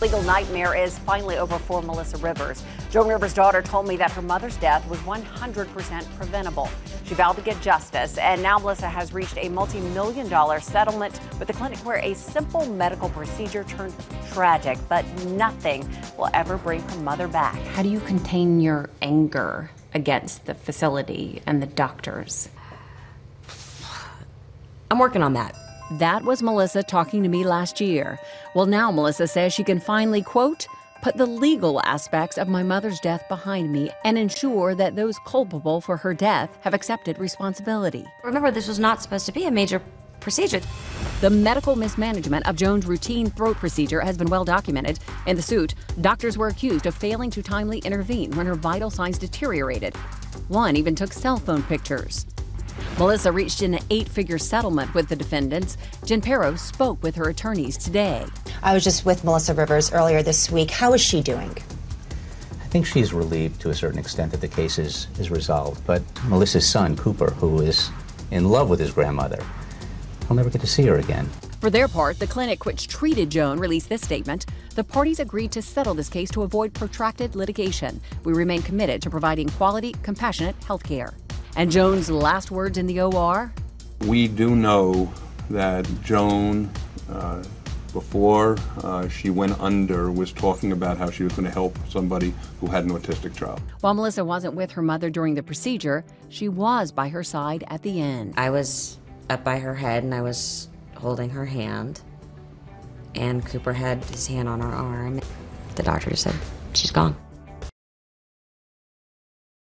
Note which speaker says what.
Speaker 1: Legal nightmare is finally over for Melissa Rivers. Joan Rivers' daughter told me that her mother's death was 100% preventable. She vowed to get justice, and now Melissa has reached a multi million dollar settlement with the clinic where a simple medical procedure turned tragic, but nothing will ever bring her mother back.
Speaker 2: How do you contain your anger against the facility and the doctors? I'm working on that.
Speaker 3: That was Melissa talking to me last year. Well, now Melissa says she can finally, quote, put the legal aspects of my mother's death behind me and ensure that those culpable for her death have accepted responsibility.
Speaker 2: Remember, this was not supposed to be a major procedure.
Speaker 3: The medical mismanagement of Joan's routine throat procedure has been well documented. In the suit, doctors were accused of failing to timely intervene when her vital signs deteriorated. One even took cell phone pictures. Melissa reached an eight figure settlement with the defendants. Jen Pero spoke with her attorneys today.
Speaker 4: I was just with Melissa Rivers earlier this week. How is she doing?
Speaker 5: I think she's relieved to a certain extent that the case is, is resolved. But Melissa's son, Cooper, who is in love with his grandmother, he'll never get to see her again.
Speaker 3: For their part, the clinic which treated Joan released this statement. The parties agreed to settle this case to avoid protracted litigation. We remain committed to providing quality, compassionate health care. And Joan's last words in the OR?
Speaker 6: We do know that Joan, uh, before uh, she went under, was talking about how she was going to help somebody who had an autistic child.
Speaker 3: While Melissa wasn't with her mother during the procedure, she was by her side at the end.
Speaker 2: I was up by her head and I was holding her hand. And Cooper had his hand on her arm. The doctor said, She's gone.